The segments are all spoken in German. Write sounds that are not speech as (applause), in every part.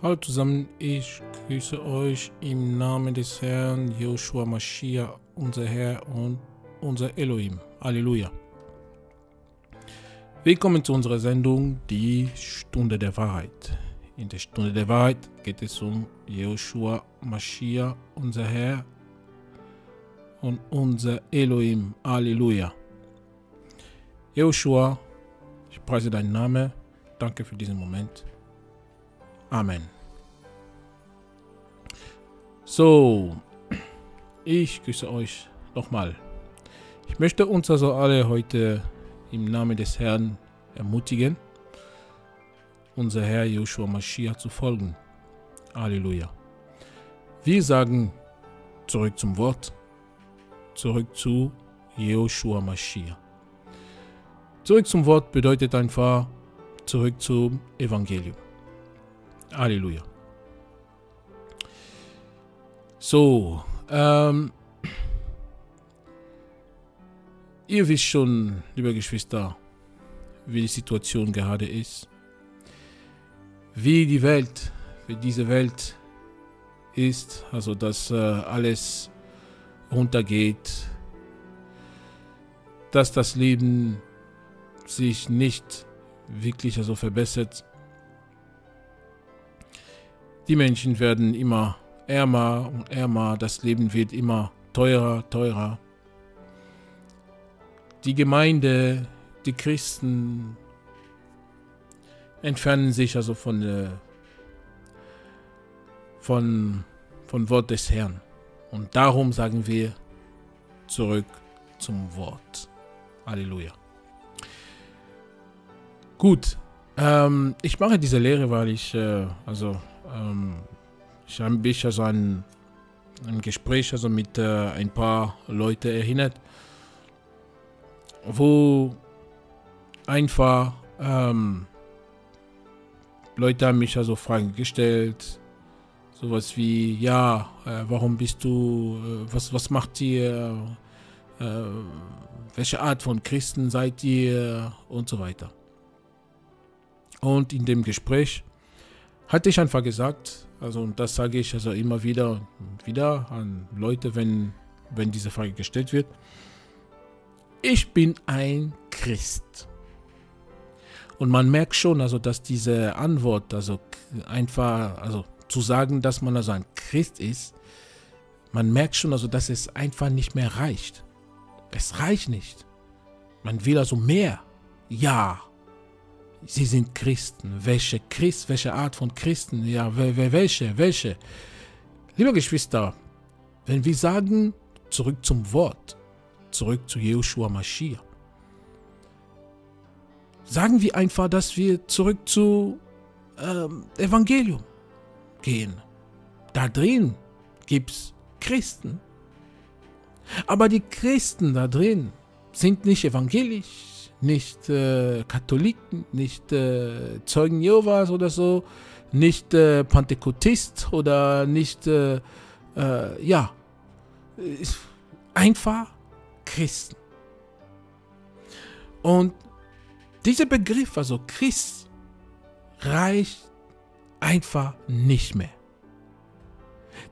Hallo zusammen, ich grüße euch im Namen des Herrn Joshua Mashiach, unser Herr und unser Elohim. Halleluja. Willkommen zu unserer Sendung Die Stunde der Wahrheit. In der Stunde der Wahrheit geht es um Joshua Mashiach, unser Herr und unser Elohim. Halleluja. Joshua, ich preise deinen Namen. Danke für diesen Moment. Amen. So, ich grüße euch nochmal. Ich möchte uns also alle heute im Namen des Herrn ermutigen, unser Herr Joshua Mashiach zu folgen. Halleluja. Wir sagen zurück zum Wort, zurück zu Joshua Mashiach. Zurück zum Wort bedeutet einfach zurück zum Evangelium. Halleluja. So, ähm, ihr wisst schon, liebe Geschwister, wie die Situation gerade ist. Wie die Welt, wie diese Welt ist, also dass äh, alles runtergeht, dass das Leben sich nicht wirklich also verbessert. Die Menschen werden immer ärmer und ärmer, das Leben wird immer teurer, teurer. Die Gemeinde, die Christen entfernen sich also von, von, von Wort des Herrn. Und darum sagen wir zurück zum Wort. Halleluja. Gut, ähm, ich mache diese Lehre, weil ich, äh, also, ähm, ich habe mich also an ein Gespräch also mit äh, ein paar Leuten erinnert, wo einfach ähm, Leute haben mich also Fragen gestellt, sowas wie, ja, äh, warum bist du, äh, was, was macht ihr, äh, welche Art von Christen seid ihr und so weiter. Und in dem Gespräch hatte ich einfach gesagt, also und das sage ich also immer wieder wieder an Leute, wenn, wenn diese Frage gestellt wird. Ich bin ein Christ. Und man merkt schon, also dass diese Antwort, also einfach, also zu sagen, dass man also ein Christ ist, man merkt schon, also dass es einfach nicht mehr reicht. Es reicht nicht. Man will also mehr. Ja, Sie sind Christen. Welche Christ, welche Art von Christen? Ja, welche, welche? Liebe Geschwister, wenn wir sagen, zurück zum Wort, zurück zu Joshua Mashiach, sagen wir einfach, dass wir zurück zu ähm, Evangelium gehen. Da drin gibt es Christen. Aber die Christen da drin sind nicht evangelisch, nicht äh, Katholiken, nicht äh, Zeugen Jehovas oder so, nicht äh, Pentekotist oder nicht, äh, äh, ja, einfach Christen. Und dieser Begriff, also Christ, reicht einfach nicht mehr.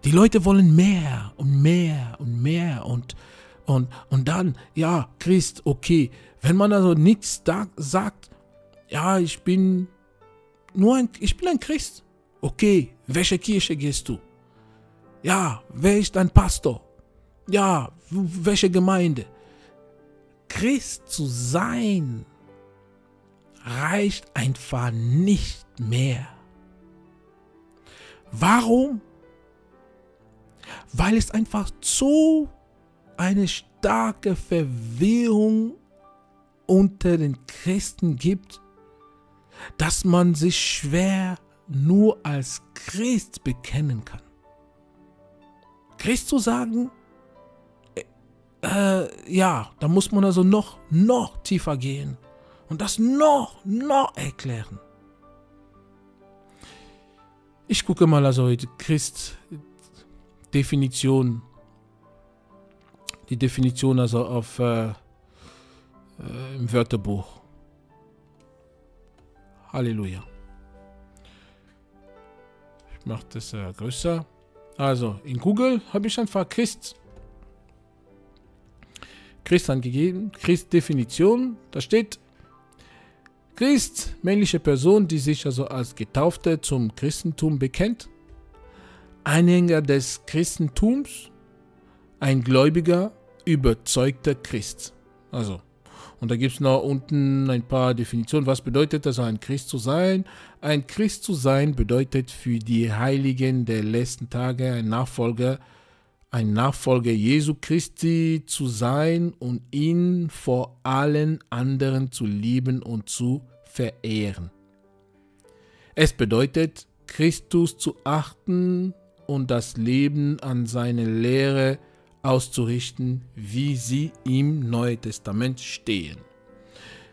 Die Leute wollen mehr und mehr und mehr und, und, und dann, ja, Christ, okay, wenn man also nichts da sagt, ja, ich bin nur ein, ich bin ein Christ. Okay, welche Kirche gehst du? Ja, wer ist dein Pastor? Ja, welche Gemeinde? Christ zu sein reicht einfach nicht mehr. Warum? Weil es einfach so eine starke Verwirrung unter den Christen gibt, dass man sich schwer nur als Christ bekennen kann. Christ zu sagen, äh, äh, ja, da muss man also noch, noch tiefer gehen und das noch, noch erklären. Ich gucke mal also die Christ-Definition, die Definition also auf äh, äh, im Wörterbuch. Halleluja. mache das äh, größer. Also, in Google habe ich einfach Christ. Christ angegeben, Christ Definition, da steht Christ, männliche Person, die sich also als Getaufte zum Christentum bekennt, Anhänger des Christentums, ein gläubiger, überzeugter Christ. Also, und da gibt es noch unten ein paar Definitionen. Was bedeutet das, ein Christ zu sein? Ein Christ zu sein bedeutet für die Heiligen der letzten Tage ein Nachfolger, ein Nachfolger Jesu Christi zu sein und ihn vor allen anderen zu lieben und zu verehren. Es bedeutet, Christus zu achten und das Leben an seine Lehre auszurichten, wie sie im Neuen Testament stehen.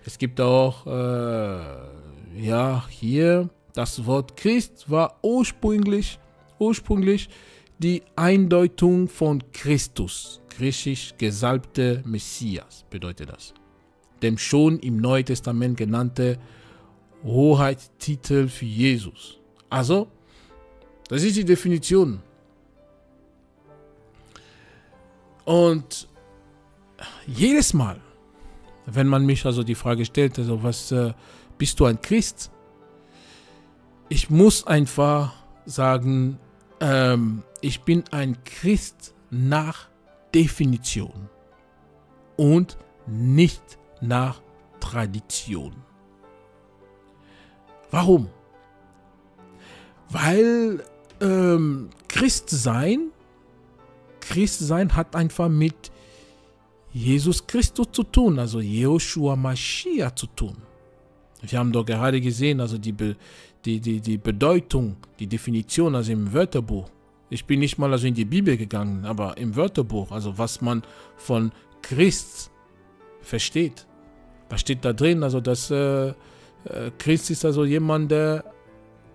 Es gibt auch, äh, ja, hier das Wort Christ war ursprünglich, ursprünglich die Eindeutung von Christus, griechisch gesalbte Messias, bedeutet das. Dem schon im Neuen Testament genannte Hoheitstitel für Jesus. Also, das ist die Definition. Und jedes Mal, wenn man mich also die Frage stellt, also was äh, bist du ein Christ? Ich muss einfach sagen, ähm, ich bin ein Christ nach Definition und nicht nach Tradition. Warum? Weil ähm, Christ sein, Christ sein hat einfach mit Jesus Christus zu tun, also Joshua Mashiach zu tun. Wir haben doch gerade gesehen, also die, die, die, die Bedeutung, die Definition, also im Wörterbuch. Ich bin nicht mal also in die Bibel gegangen, aber im Wörterbuch, also was man von Christ versteht. Da steht da drin, also dass äh, äh, Christ ist also jemand, der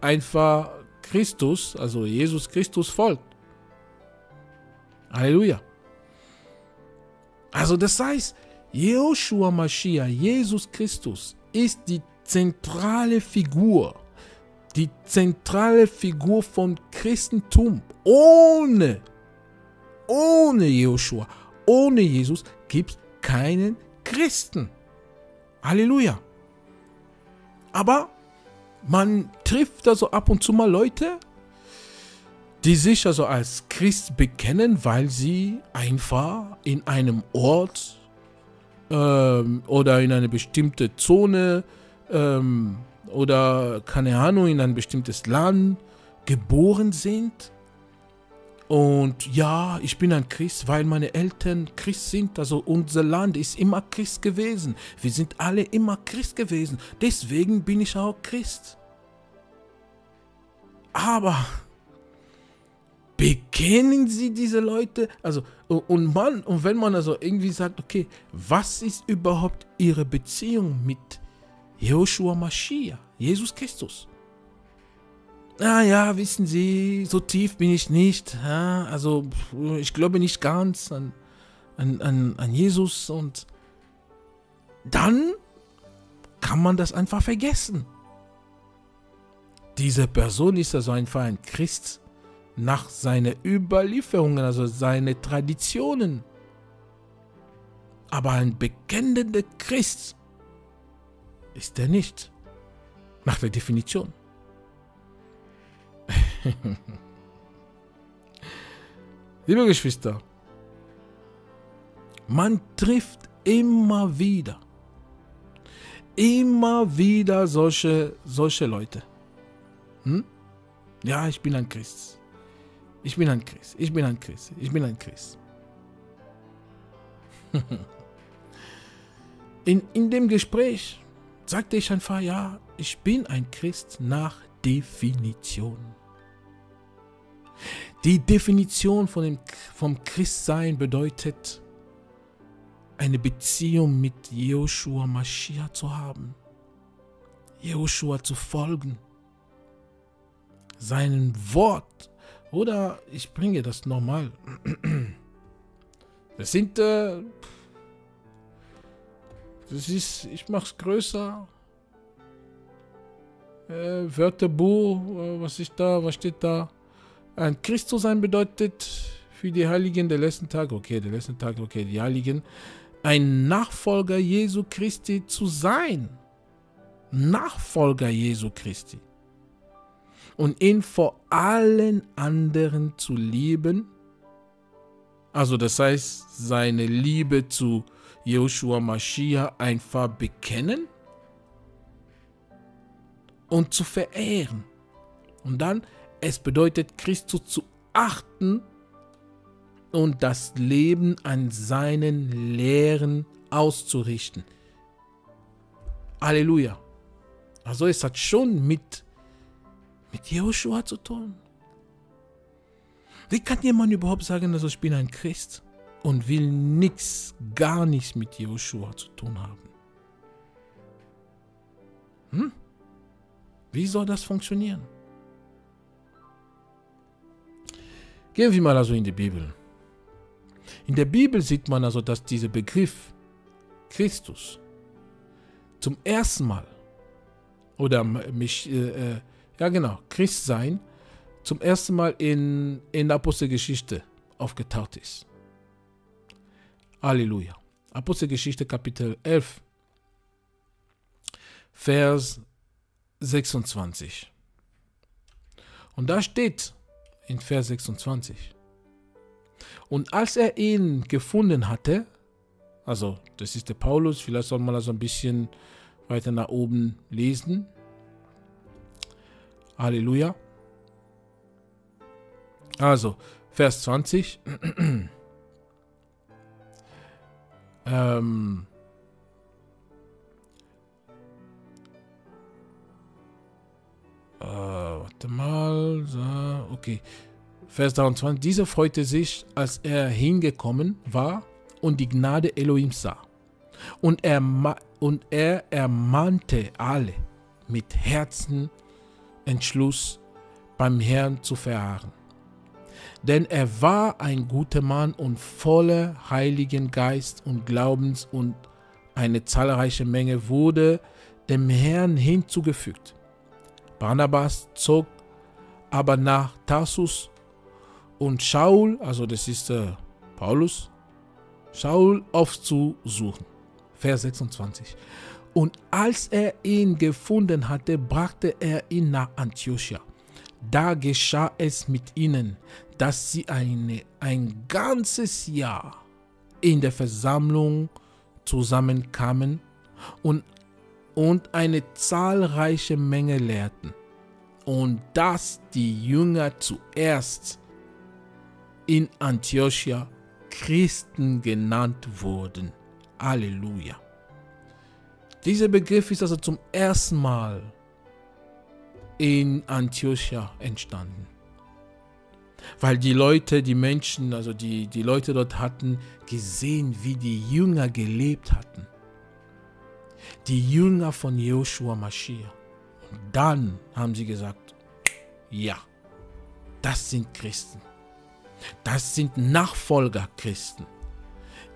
einfach Christus, also Jesus Christus folgt. Halleluja. Also das heißt, Joshua Mashiach, Jesus Christus, ist die zentrale Figur, die zentrale Figur von Christentum. Ohne, ohne Joshua, ohne Jesus gibt es keinen Christen. Halleluja. Aber man trifft also ab und zu mal Leute, die sich also als Christ bekennen, weil sie einfach in einem Ort ähm, oder in eine bestimmte Zone ähm, oder keine Ahnung, in ein bestimmtes Land geboren sind. Und ja, ich bin ein Christ, weil meine Eltern Christ sind. Also unser Land ist immer Christ gewesen. Wir sind alle immer Christ gewesen. Deswegen bin ich auch Christ. Aber bekennen sie diese Leute? Also, und man, und wenn man also irgendwie sagt, okay, was ist überhaupt ihre Beziehung mit Joshua Mashiach, Jesus Christus? Ah ja, wissen Sie, so tief bin ich nicht. Ja, also ich glaube nicht ganz an, an, an, an Jesus und dann kann man das einfach vergessen. Diese Person ist also einfach ein Christ nach seinen Überlieferungen, also seine Traditionen. Aber ein bekennender Christ ist er nicht. Nach der Definition. (laughs) Liebe Geschwister, man trifft immer wieder, immer wieder solche, solche Leute. Hm? Ja, ich bin ein Christ. Ich bin ein Christ. Ich bin ein Christ. Ich bin ein Christ. (laughs) in, in dem Gespräch sagte ich einfach, ja, ich bin ein Christ nach Definition. Die Definition von dem, vom Christsein bedeutet, eine Beziehung mit Joshua Mashiach zu haben, Joshua zu folgen, seinem Wort. Oder ich bringe das nochmal. (clears throat) Das sind, äh, das ist, ich mache es größer. äh, Wörterbuch, äh, was ist da, was steht da? Ein Christus sein bedeutet für die Heiligen der letzten Tage, okay, der letzten Tage, okay, die Heiligen, ein Nachfolger Jesu Christi zu sein. Nachfolger Jesu Christi. Und ihn vor allen anderen zu lieben. Also das heißt, seine Liebe zu Joshua Mashiach einfach bekennen und zu verehren. Und dann, es bedeutet, Christus zu achten und das Leben an seinen Lehren auszurichten. Halleluja. Also es hat schon mit, mit Joshua zu tun. Wie kann jemand überhaupt sagen, dass ich bin ein Christ und will nichts, gar nichts mit Joshua zu tun haben? Hm? Wie soll das funktionieren? Gehen wir mal also in die Bibel. In der Bibel sieht man also, dass dieser Begriff Christus zum ersten Mal oder mich, äh, äh, ja genau, Christ sein zum ersten Mal in, in der Apostelgeschichte aufgetaucht ist. Halleluja. Apostelgeschichte Kapitel 11, Vers 26. Und da steht in Vers 26, und als er ihn gefunden hatte, also das ist der Paulus, vielleicht soll man das ein bisschen weiter nach oben lesen. Halleluja. Also, Vers 20. (clears throat) ähm, äh, warte mal. So, okay. Vers 23, dieser freute sich, als er hingekommen war und die Gnade Elohims sah. Und er, und er ermahnte alle mit Herzen Entschluss beim Herrn zu verharren. Denn er war ein guter Mann und voller Heiligen Geist und Glaubens und eine zahlreiche Menge wurde dem Herrn hinzugefügt. Barnabas zog aber nach Tarsus und Shaul, also das ist äh, Paulus, Shaul aufzusuchen. Vers 26. Und als er ihn gefunden hatte, brachte er ihn nach Antiochia. Da geschah es mit ihnen, dass sie eine, ein ganzes Jahr in der Versammlung zusammenkamen und, und eine zahlreiche Menge lehrten. Und dass die Jünger zuerst in Antiochia Christen genannt wurden. Halleluja. Dieser Begriff ist also zum ersten Mal in Antiochia entstanden. Weil die Leute, die Menschen, also die, die Leute dort hatten gesehen, wie die Jünger gelebt hatten. Die Jünger von Joshua Mashiach. Und dann haben sie gesagt, ja, das sind Christen. Das sind Nachfolger Christen.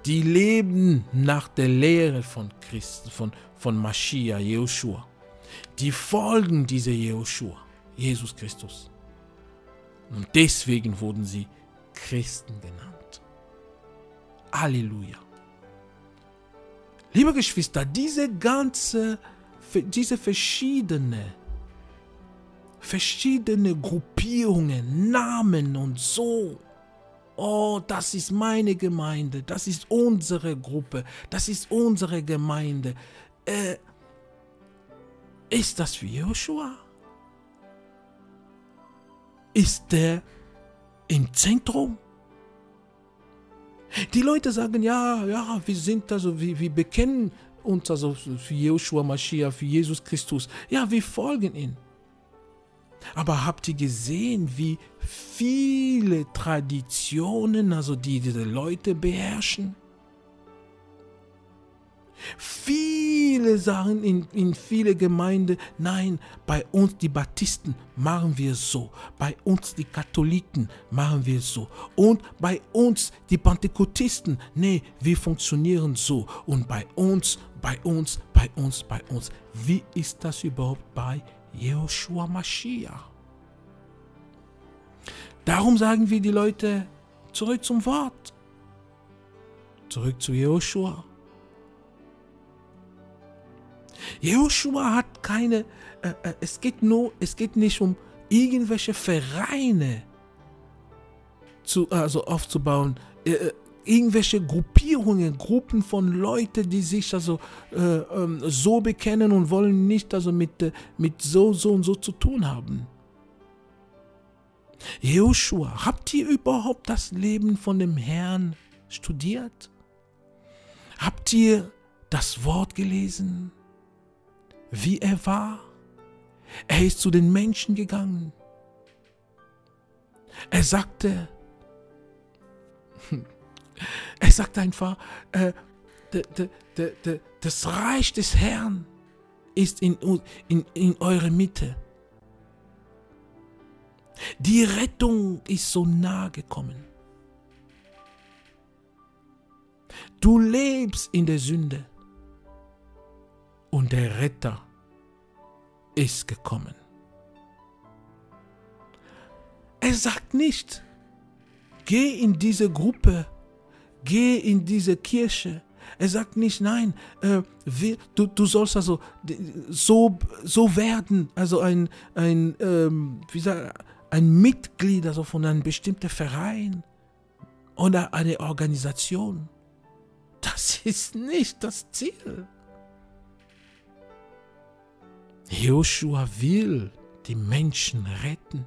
Die leben nach der Lehre von Christen, von, von Mashiach, Joshua. Die folgen dieser Joshua, Jesus Christus. Und deswegen wurden sie Christen genannt. Halleluja. Liebe Geschwister, diese ganze, diese verschiedene, verschiedene Gruppierungen, Namen und so, oh, das ist meine Gemeinde, das ist unsere Gruppe, das ist unsere Gemeinde. Äh, ist das für Joshua? Ist der im Zentrum? Die Leute sagen, ja, ja, wir sind also, wir, wir bekennen uns also für Joshua Mashiach, für Jesus Christus. Ja, wir folgen ihm. Aber habt ihr gesehen, wie viele Traditionen, also die diese Leute beherrschen? Viele sagen in, in viele Gemeinden, nein, bei uns die Baptisten machen wir so, bei uns die Katholiken machen wir so und bei uns die Pentekotisten, nee, wir funktionieren so und bei uns, bei uns, bei uns, bei uns. Wie ist das überhaupt bei Jehoshua Mashiach. Darum sagen wir die Leute zurück zum Wort. Zurück zu Jehoshua. Jehoshua hat keine, äh, äh, es geht nur, es geht nicht um irgendwelche Vereine zu, also aufzubauen, äh, äh irgendwelche Gruppierungen, Gruppen von Leuten, die sich also äh, ähm, so bekennen und wollen nicht also mit, äh, mit so, so und so zu tun haben. Joshua, habt ihr überhaupt das Leben von dem Herrn studiert? Habt ihr das Wort gelesen? Wie er war? Er ist zu den Menschen gegangen. Er sagte, (laughs) er sagt einfach, äh, das Reich des Herrn ist in, in, in eurer Mitte. Die Rettung ist so nahe gekommen. Du lebst in der Sünde und der Retter ist gekommen. Er sagt nicht, geh in diese Gruppe, geh in diese Kirche. Er sagt nicht, nein, äh, wir, du, du sollst also so, so werden, also ein, ein, ähm, wie sagt, ein Mitglied also von einem bestimmten Verein oder eine Organisation. Das ist nicht das Ziel. Joshua will die Menschen retten.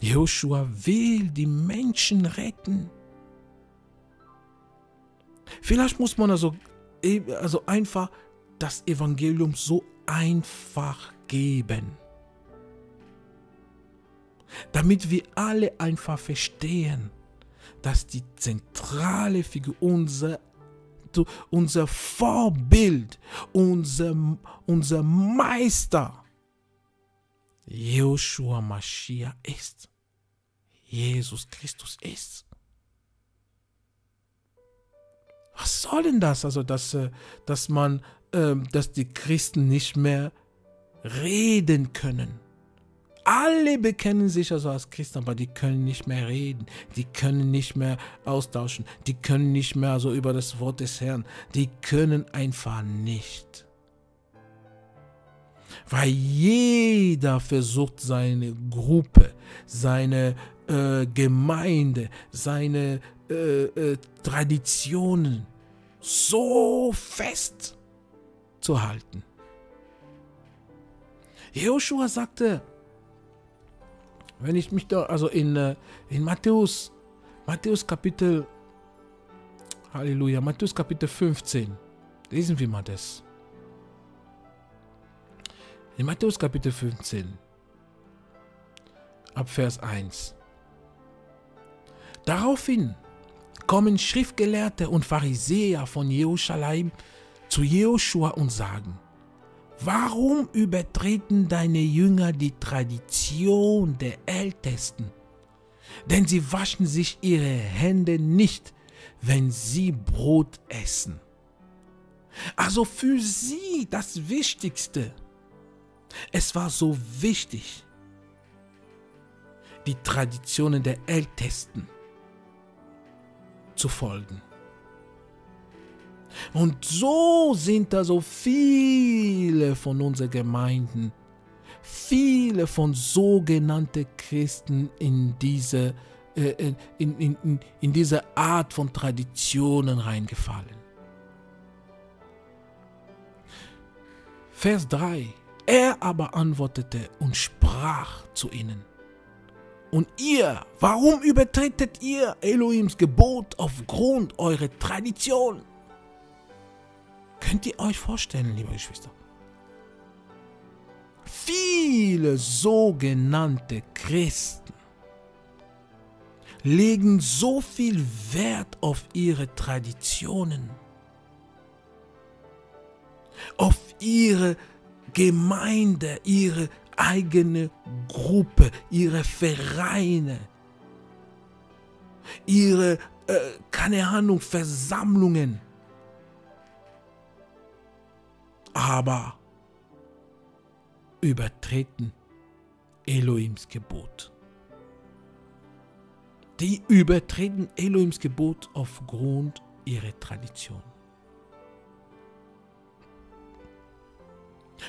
Joshua will die Menschen retten. Vielleicht muss man also, also einfach das Evangelium so einfach geben, damit wir alle einfach verstehen, dass die zentrale Figur, unser, unser Vorbild, unser, unser Meister, Joshua Mashiach ist. Jesus Christus ist. Was soll denn das? Also, dass, äh, dass man, ähm, dass die Christen nicht mehr reden können. Alle bekennen sich also als Christen, aber die können nicht mehr reden, die können nicht mehr austauschen, die können nicht mehr so über das Wort des Herrn, die können einfach nicht. Weil jeder versucht seine Gruppe, seine äh, Gemeinde, seine äh, äh, Traditionen so fest zu halten. Joshua sagte, wenn ich mich da, also in, äh, in Matthäus, Matthäus Kapitel, Halleluja, Matthäus Kapitel 15, lesen wir mal das. In Matthäus Kapitel 15, ab Vers 1. Daraufhin kommen Schriftgelehrte und Pharisäer von Jerusalem zu Joshua und sagen, Warum übertreten deine Jünger die Tradition der Ältesten? Denn sie waschen sich ihre Hände nicht, wenn sie Brot essen. Also für sie das Wichtigste. Es war so wichtig, die Traditionen der Ältesten zu folgen. Und so sind da so viele von unseren Gemeinden, viele von sogenannten Christen in diese, äh, in, in, in, in diese Art von Traditionen reingefallen. Vers 3. Er aber antwortete und sprach zu ihnen. Und ihr, warum übertretet ihr Elohims Gebot aufgrund eurer Tradition? Könnt ihr euch vorstellen, liebe Geschwister? Viele sogenannte Christen legen so viel Wert auf ihre Traditionen, auf ihre Gemeinde, ihre eigene Gruppe, ihre Vereine, ihre, äh, keine Ahnung, Versammlungen. Aber übertreten Elohims Gebot. Die übertreten Elohims Gebot aufgrund ihrer Tradition.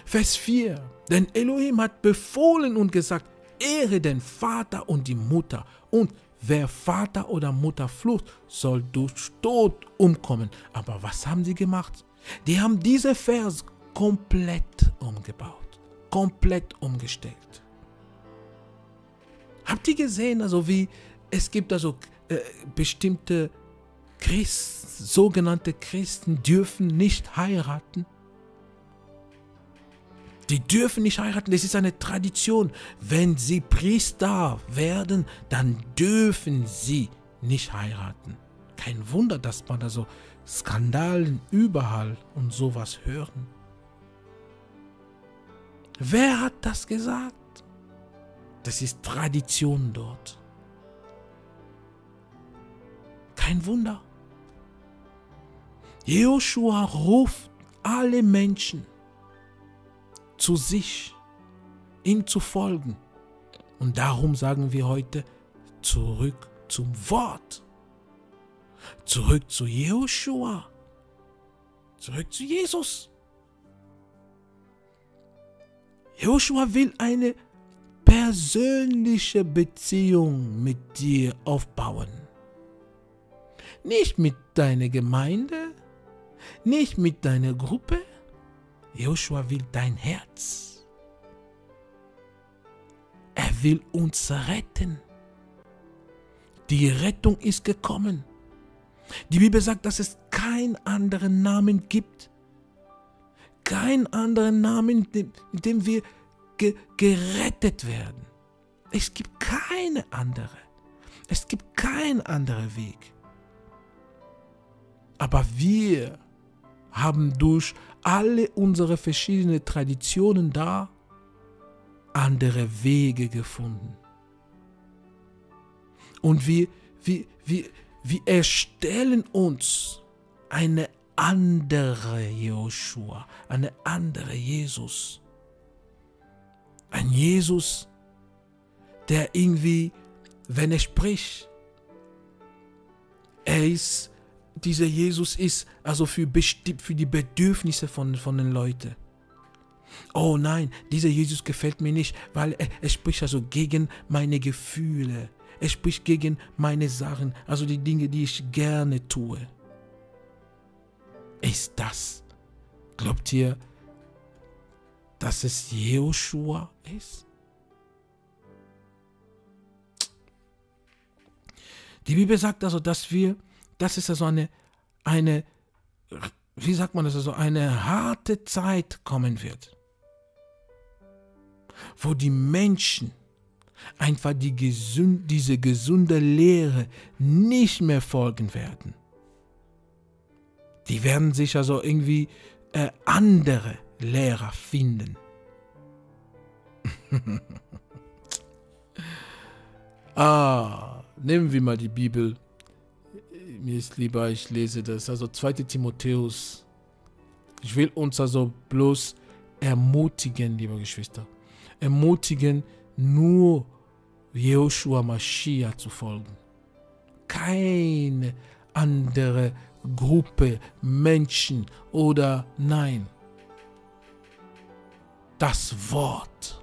Vers 4. Denn Elohim hat befohlen und gesagt, ehre den Vater und die Mutter und wer Vater oder Mutter flucht, soll durch Tod umkommen. Aber was haben sie gemacht? Die haben diese Vers komplett umgebaut, komplett umgestellt. Habt ihr gesehen, also wie es gibt also äh, bestimmte Christen, sogenannte Christen dürfen nicht heiraten? Die dürfen nicht heiraten, das ist eine Tradition. Wenn sie Priester werden, dann dürfen sie nicht heiraten. Kein Wunder, dass man also Skandalen überall und sowas hören. Wer hat das gesagt? Das ist Tradition dort. Kein Wunder. Joshua ruft alle Menschen zu sich, ihm zu folgen. Und darum sagen wir heute zurück zum Wort. Zurück zu Joshua. Zurück zu Jesus. Joshua will eine persönliche Beziehung mit dir aufbauen. Nicht mit deiner Gemeinde, nicht mit deiner Gruppe. Joshua will dein Herz. Er will uns retten. Die Rettung ist gekommen. Die Bibel sagt, dass es keinen anderen Namen gibt. Keinen anderen Namen, in dem wir ge gerettet werden. Es gibt keine andere. Es gibt keinen anderen Weg. Aber wir haben durch alle unsere verschiedenen Traditionen da andere Wege gefunden. Und wir, wir, wir, wir erstellen uns eine andere Joshua, eine andere Jesus. Ein Jesus, der irgendwie, wenn er spricht, er ist, dieser Jesus ist also für, für die Bedürfnisse von, von den Leuten. Oh nein, dieser Jesus gefällt mir nicht, weil er, er spricht also gegen meine Gefühle. Er spricht gegen meine Sachen, also die Dinge, die ich gerne tue. Ist das? Glaubt ihr, dass es Joshua ist? Die Bibel sagt also, dass wir, das ist also eine, eine, wie sagt man das also, eine harte Zeit kommen wird, wo die Menschen einfach die gesund, diese gesunde Lehre nicht mehr folgen werden. Die werden sich also irgendwie äh, andere Lehrer finden. (laughs) ah, nehmen wir mal die Bibel. Mir ist lieber, ich lese das. Also 2. Timotheus. Ich will uns also bloß ermutigen, liebe Geschwister. Ermutigen, nur Joshua Mashiach zu folgen. Keine andere Gruppe, Menschen oder nein. Das Wort.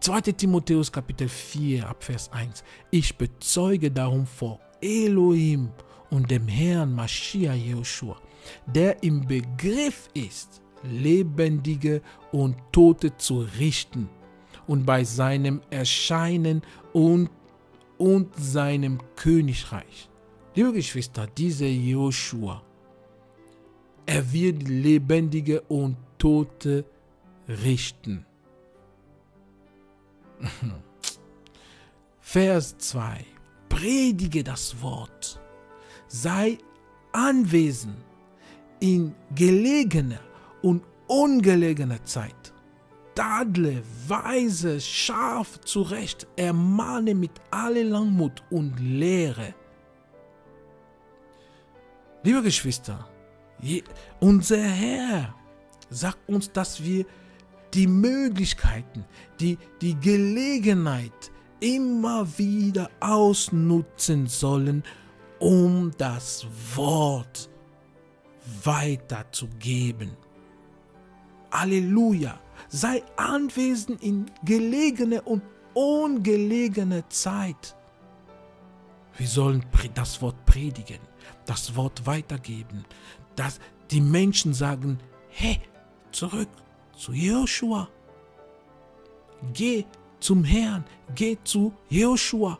2. Timotheus Kapitel 4 Abvers 1. Ich bezeuge darum vor Elohim und dem Herrn Mashiach Joshua, der im Begriff ist, Lebendige und Tote zu richten und bei seinem Erscheinen und, und seinem Königreich. Liebe Geschwister, dieser Joshua, er wird Lebendige und Tote richten. (laughs) Vers 2. Predige das Wort. Sei anwesend in gelegener und ungelegener Zeit tadle, weise, scharf zurecht, ermahne mit aller Langmut und Lehre. Liebe Geschwister, unser Herr sagt uns, dass wir die Möglichkeiten, die, die Gelegenheit immer wieder ausnutzen sollen, um das Wort weiterzugeben. Halleluja. Sei anwesend in gelegene und ungelegene Zeit. Wir sollen das Wort predigen, das Wort weitergeben, dass die Menschen sagen, hey, zurück zu Joshua. Geh zum Herrn, geh zu Joshua.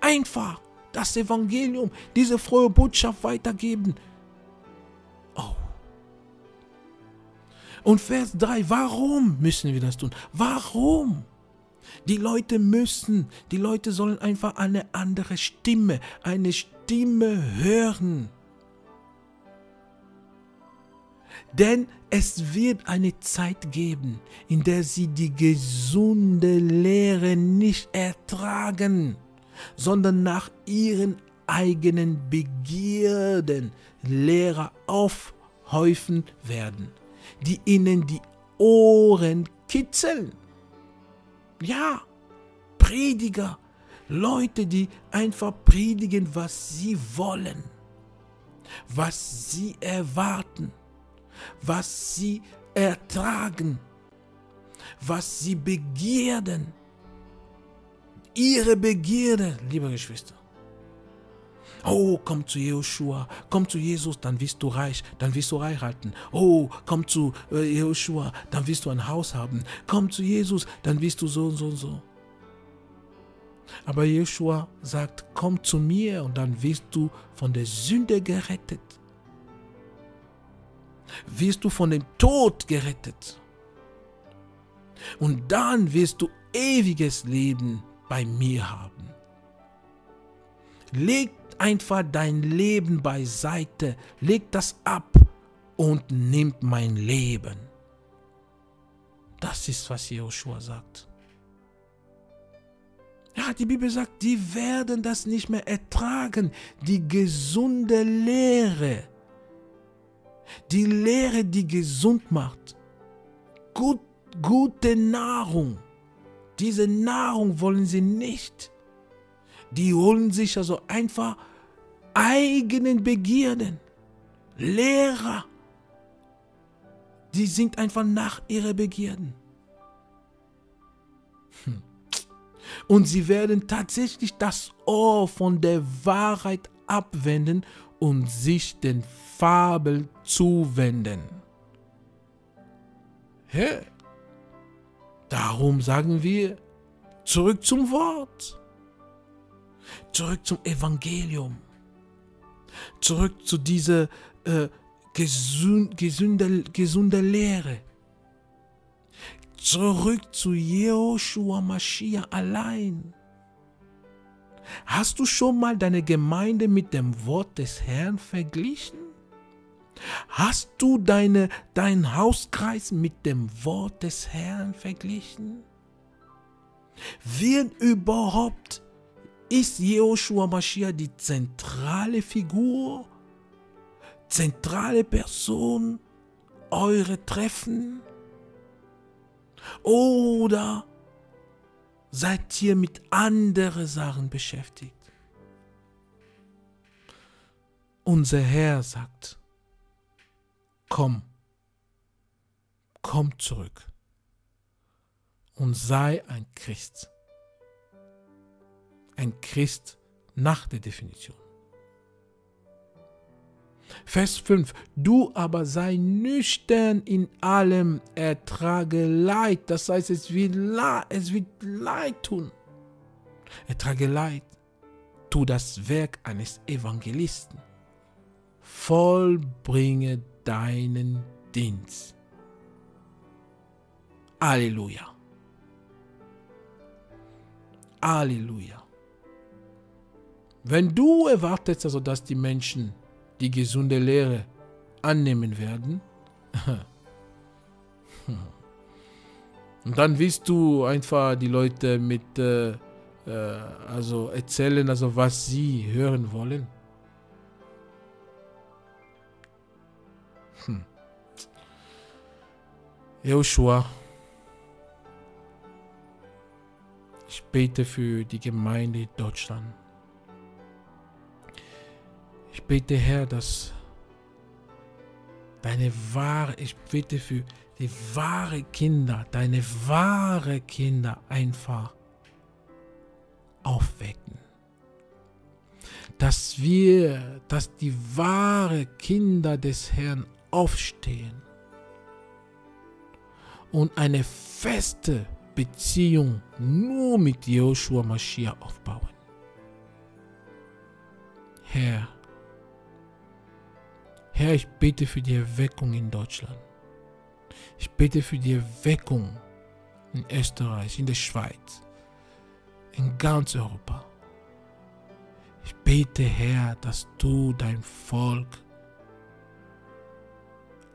Einfach das Evangelium, diese frohe Botschaft weitergeben. Oh. Und Vers 3, warum müssen wir das tun? Warum? Die Leute müssen, die Leute sollen einfach eine andere Stimme, eine Stimme hören. Denn es wird eine Zeit geben, in der sie die gesunde Lehre nicht ertragen, sondern nach ihren eigenen Begierden Lehrer aufhäufen werden, die ihnen die Ohren kitzeln. Ja, Prediger, Leute, die einfach predigen, was sie wollen, was sie erwarten was sie ertragen, was sie begierden. Ihre Begierde, liebe Geschwister. Oh, komm zu Joshua, komm zu Jesus, dann wirst du reich, dann wirst du heiraten. Oh, komm zu äh, Joshua, dann wirst du ein Haus haben. Komm zu Jesus, dann wirst du so und so und so. Aber Joshua sagt, komm zu mir und dann wirst du von der Sünde gerettet wirst du von dem Tod gerettet. Und dann wirst du ewiges Leben bei mir haben. Leg einfach dein Leben beiseite, leg das ab und nimm mein Leben. Das ist, was Joshua sagt. Ja, die Bibel sagt, die werden das nicht mehr ertragen, die gesunde Lehre die Lehre, die gesund macht. Gut, gute Nahrung. Diese Nahrung wollen sie nicht. Die holen sich also einfach eigenen Begierden. Lehrer. Die sind einfach nach ihrer Begierden. Hm. Und sie werden tatsächlich das Ohr von der Wahrheit abwenden und sich den Fabel zuwenden. Hä? Darum sagen wir, zurück zum Wort, zurück zum Evangelium, zurück zu dieser äh, gesunde, gesunde Lehre, zurück zu Jehoshua Mashiach allein. Hast du schon mal deine Gemeinde mit dem Wort des Herrn verglichen? Hast du deine, dein Hauskreis mit dem Wort des Herrn verglichen? Wird überhaupt, ist Jehoshua Mashiach die zentrale Figur, zentrale Person eure Treffen? Oder seid ihr mit anderen Sachen beschäftigt? Unser Herr sagt, komm, komm zurück und sei ein Christ. Ein Christ nach der Definition. Vers 5. Du aber sei nüchtern in allem, ertrage Leid. Das heißt, es wird, Leid, es wird Leid tun. Ertrage Leid. Tu das Werk eines Evangelisten. Vollbringe deinen Dienst. Halleluja. Halleluja. Wenn du erwartest, also dass die Menschen die gesunde Lehre annehmen werden, (laughs) und dann willst du einfach die Leute mit, äh, äh, also erzählen, also was sie hören wollen. Hm. Joshua, ich bete für die Gemeinde in Deutschland. Bete, Herr, dass deine wahre, ich bete für die wahre Kinder, deine wahre Kinder einfach aufwecken. Dass wir, dass die wahre Kinder des Herrn aufstehen und eine feste Beziehung nur mit Joshua Mashiach aufbauen. Herr, Herr, ich bete für die Erweckung in Deutschland. Ich bete für die Erweckung in Österreich, in der Schweiz, in ganz Europa. Ich bete, Herr, dass du dein Volk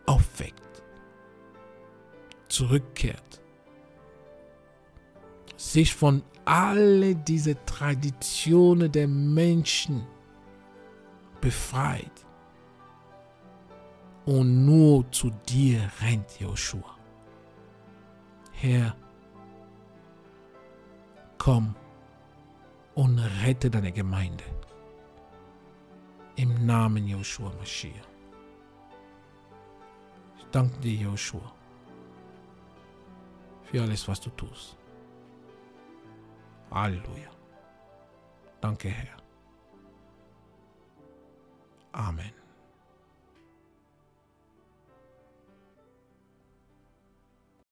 aufweckt, zurückkehrt, sich von alle diese Traditionen der Menschen befreit und nur zu dir rennt, Joshua. Herr, komm und rette deine Gemeinde. Im Namen Joshua Mashiach. Ich danke dir, Joshua, für alles, was du tust. Halleluja. Danke, Herr. Amen.